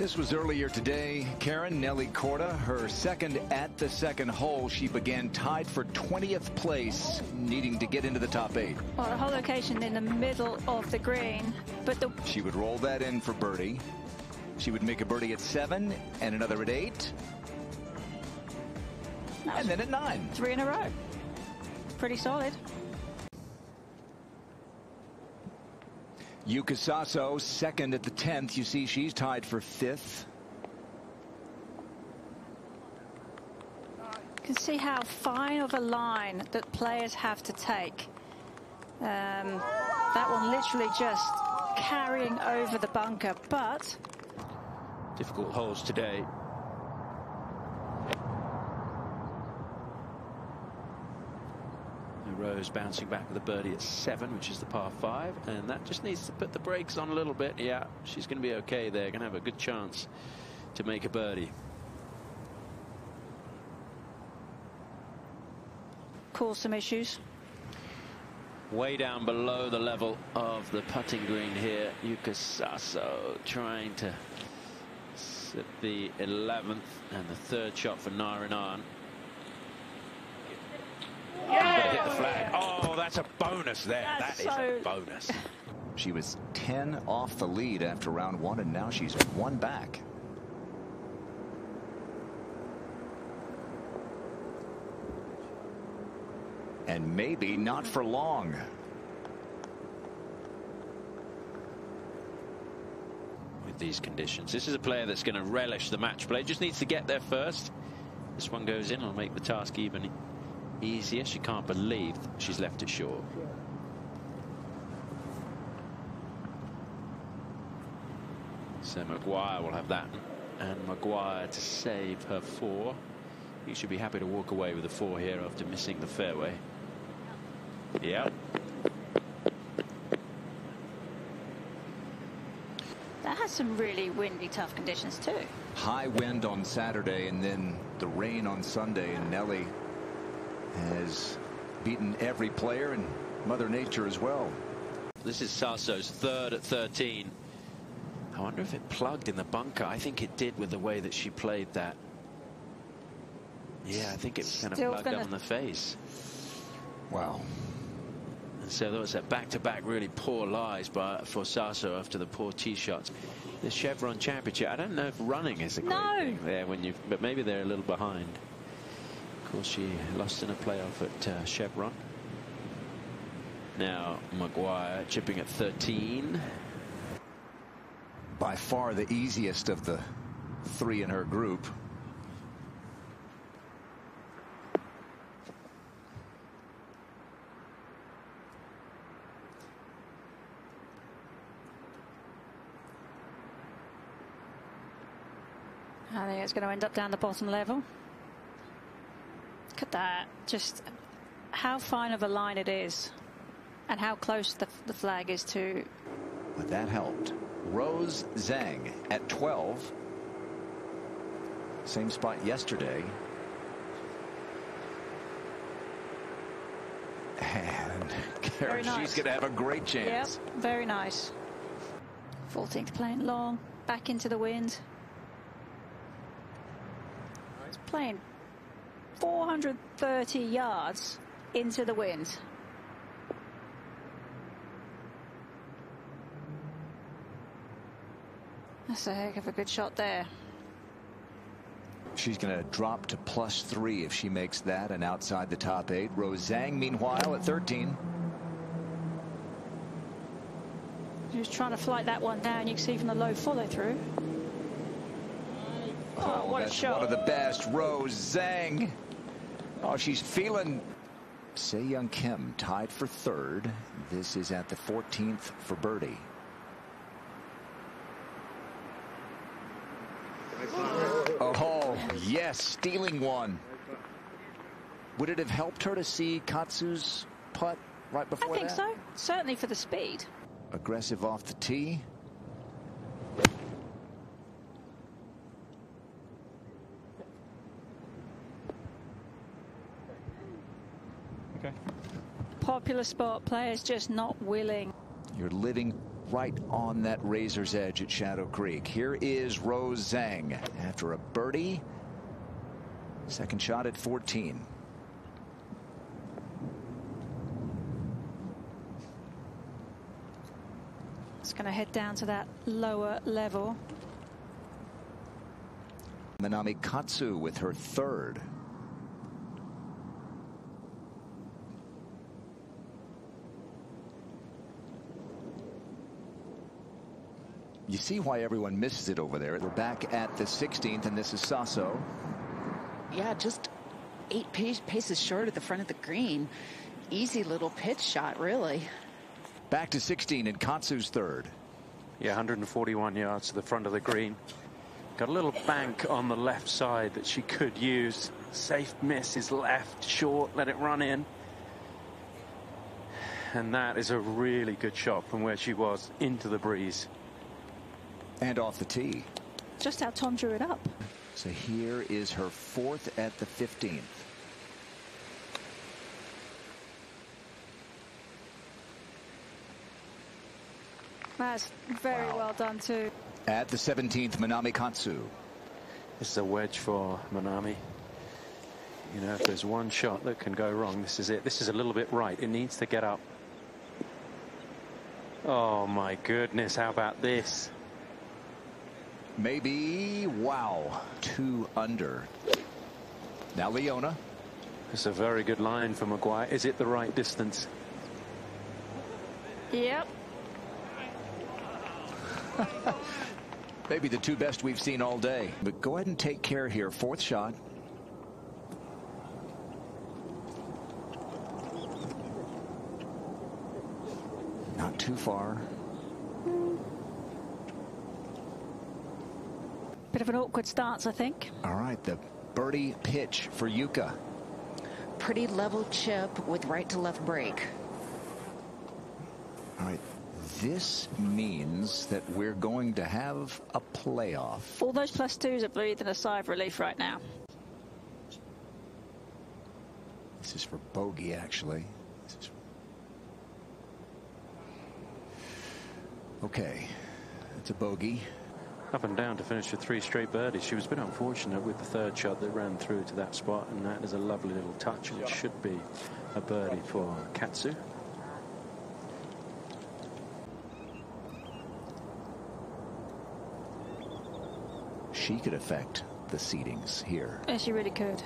This was earlier today. Karen Nelly Korda, her second at the second hole. She began tied for 20th place, needing to get into the top eight. Well, the whole location in the middle of the green, but the She would roll that in for birdie. She would make a birdie at seven and another at eight. And then at nine. three in a row. Pretty solid. Yuka Saso, second at the 10th. You see she's tied for fifth. You can see how fine of a line that players have to take. Um, that one literally just carrying over the bunker, but Difficult holes today. Rose bouncing back with a birdie at seven, which is the par five, and that just needs to put the brakes on a little bit. Yeah, she's going to be okay there. Going to have a good chance to make a birdie. cause some issues. Way down below the level of the putting green here. Yuka Saso trying to sit the 11th and the third shot for Narin An. Yeah. Hit the flag. Oh, that's a bonus there. That's That is so- a bonus. She was 10 off the lead after round one, and now she's one back. And maybe not for long. with these conditions. This is a player that's going to relish the match play. Just needs to get there first. This one goes in. It'll make the task even easier. She can't believe she's left it short. So Maguire will have that. And Maguire to save her four. He should be happy to walk away with a four here after missing the fairway. Yeah. That has some really windy, tough conditions too. High wind on Saturday and then the rain on Sunday. And Nelly has beaten every player and Mother Nature as well. This is Saso's third at 13. I wonder if it plugged in the bunker. I think it did with the way that she played that. Yeah, I think it kind of plugged gonna- up in the face. Wow. And so there was a back-to-back really poor lies by for Sasso after the poor tee shots. The Chevron Championship. I don't know if running is a great No. thing there when you, but maybe they're a little behind. Of course, she lost in a playoff at uh, Chevron. Now Maguire chipping at 13. By far the easiest of the three in her group. I think it's going to end up down the bottom level. Look at that. Just how fine of a line it is and how close the, the flag is to. But that helped. Rose Zhang at 12. Same spot yesterday. And Karen, nice. she's going to have a great chance. Yep, very nice. 14th playing long, back into the wind. It's playing 430 yards into the wind. That's a heck of a good shot there. She's going to drop to plus three if she makes that and outside the top eight. Rose Zhang, meanwhile, at 13. She was trying to flight that one down. You can see from the low follow through. Oh, oh, what a shot. one of the best. Rose Zhang. Oh, she's feeling. Sei Young Kim tied for third. This is at the 14th for birdie. Oh, yes, stealing one. Would it have helped her to see Katsu's putt right before? that? I think that? so. Certainly for the speed. Aggressive off the tee. Popular spot players just not willing. You're living right on that razor's edge at Shadow Creek. Here is Rose Zhang after a birdie. Second shot at 14. It's going to head down to that lower level. Minami Katsu with her third. You see why everyone misses it over there. We're back at the 16th, and this is Saso. Yeah, just eight paces short at the front of the green. Easy little pitch shot, really. Back to 16 and Katsu's third. Yeah, 141 yards to the front of the green. Got a little bank on the left side that she could use. Safe miss is left, short, let it run in. And that is a really good shot from where she was into the breeze. And off the tee. Just how Tom drew it up. So here is her fourth at the 15th. That's very wow. well done too. At the 17th, Minami Katsu. This is a wedge for Minami. You know, if there's one shot that can go wrong, this is it. This is a little bit right. It needs to get up. Oh, my goodness. How about this? Maybe, wow, two under. Now Leona. It's a very good line for Maguire. Is it the right distance? Yep. Maybe the two best we've seen all day. But go ahead and take care here. Fourth shot. Not too far. Bit of an awkward stance, I think. All right, the birdie pitch for Yuka. Pretty level chip with right to left break. All right, this means that we're going to have a playoff. All those plus twos are breathing a sigh of relief right now. This is for bogey, actually. Okay, it's a bogey. Up and down to finish with three straight birdies. She was a bit unfortunate with the third shot that ran through to that spot, and that is a lovely little touch, and it should be a birdie for Katsu. she could affect the seedings here. Yes, she really could.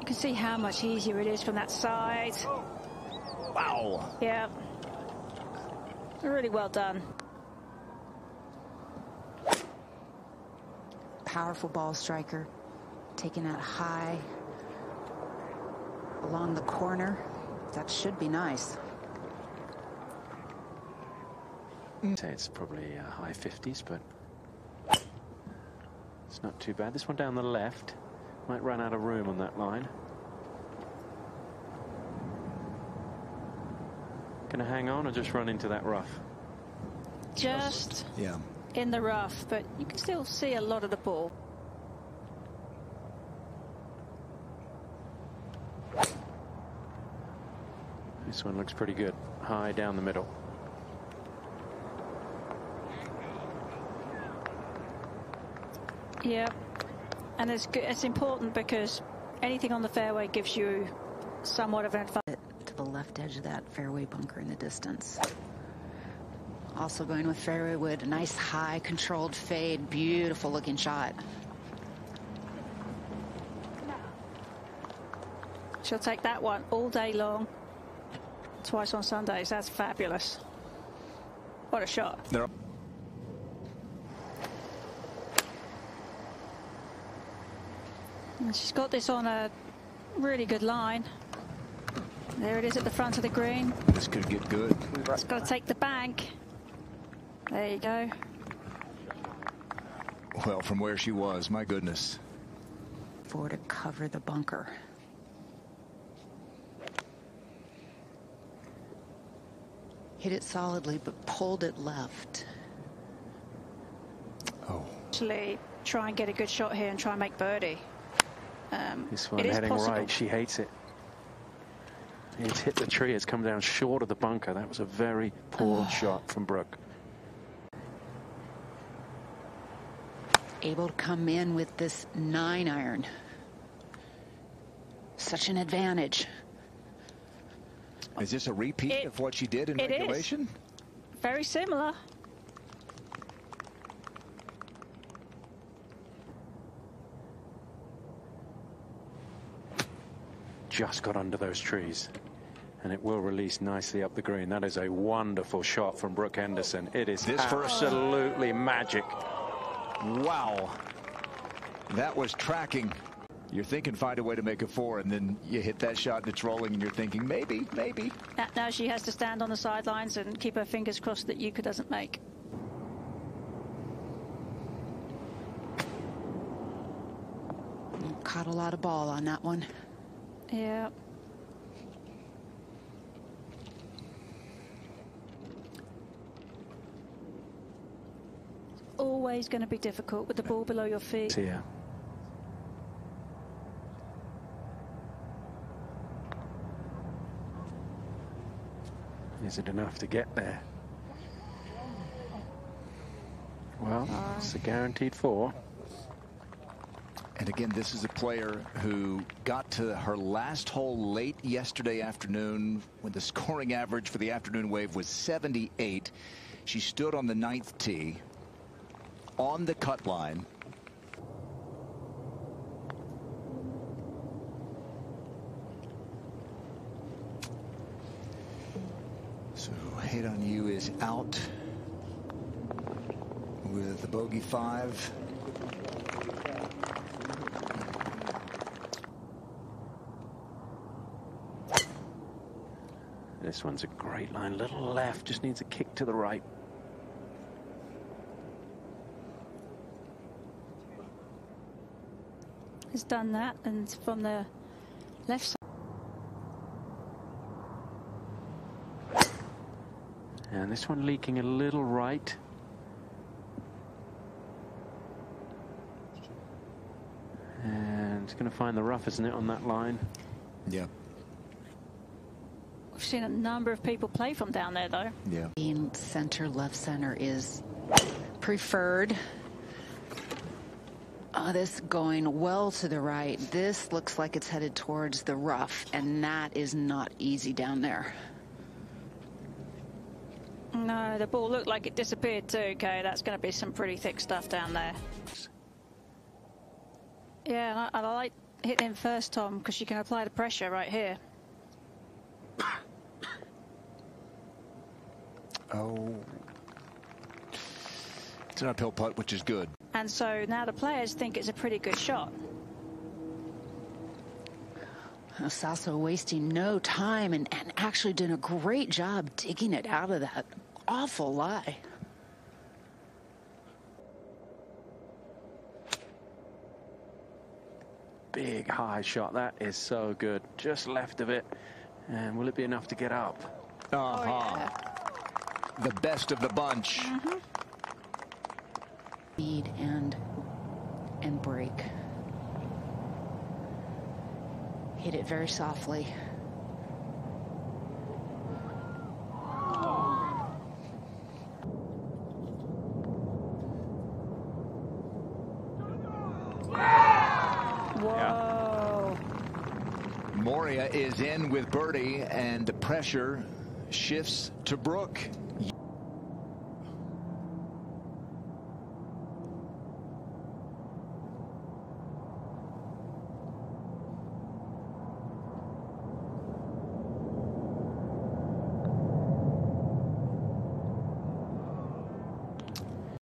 You can see how much easier it is from that side. Wow. Yeah. Really well done. Powerful ball striker. Taking that high along the corner. That should be nice. I'd say it's probably uh, high 50s, but it's not too bad. This one down the left might run out of room on that line. Gonna hang on or just run into that rough? Just yeah. In the rough, but you can still see a lot of the ball. This one looks pretty good. High down the middle. Yeah, and it's good, it's important because anything on the fairway gives you somewhat of an advantage. To the left edge of that fairway bunker in the distance. Also going with fairway wood, a nice high controlled fade, beautiful looking shot. She'll take that one all day long. Twice on Sundays. That's fabulous. What a shot. There And she's got this on a really good line. There it is at the front of the green. This could get good. It's got to take the bank. There you go. Well, from where she was, my goodness. For to cover the bunker. Hit it solidly, but pulled it left. Oh. Actually, try and get a good shot here and try and make birdie. Um, this one heading possible. right, she hates it. It's hit the tree. It's come down short of the bunker. That was a very poor shot from Brooke. Able to come in with this nine iron. Such an advantage. Is this a repeat It- of what she did in it is. regulation? Very similar. Just got under those trees. And it will release nicely up the green. That is a wonderful shot from Brooke Henderson. It is This first- absolutely magic. Wow. That was tracking. You're thinking find a way to make a four, and then you hit that shot and it's rolling, and you're thinking maybe, maybe. Now- Now she has to stand on the sidelines and keep her fingers crossed that Yuka doesn't make. Caught a lot of ball on that one. Yeah. Always going to be difficult with the ball below your feet. Yeah. Is it enough to get there? Well, it's a guaranteed four. And again, this is a player who got to her last hole late yesterday afternoon when the scoring average for the afternoon wave was 78. She stood on the ninth tee on the cut line. So hit on you is out with the bogey five. This one's a great line. Little left, just needs a kick to the right. Has done that, and from the left side. And this one leaking a little right. And it's going to find the rough, isn't it, on that line? Yeah. We've seen a number of people play from down there, though. Yeah. Being center, left center is preferred. Oh, this going well to the right. This looks like it's headed towards the rough, and that is not easy down there. No, the ball looked like it disappeared too, okay? That's going to be some pretty thick stuff down there. Yeah, and I, I like hitting him first, Tom, because you can apply the pressure right here. Oh. It's an uphill putt, which is good. And so now the players think it's a pretty good shot. Saso wasting no time and, and actually doing a great job digging it out of that awful lie. Big high shot. That is so good. Just left of it. And will it be enough to get up? Uh-huh. The best of the bunch. Speed and and break. Hit it very softly. Whoa. Moria is in with birdie, and the pressure shifts to Brooke.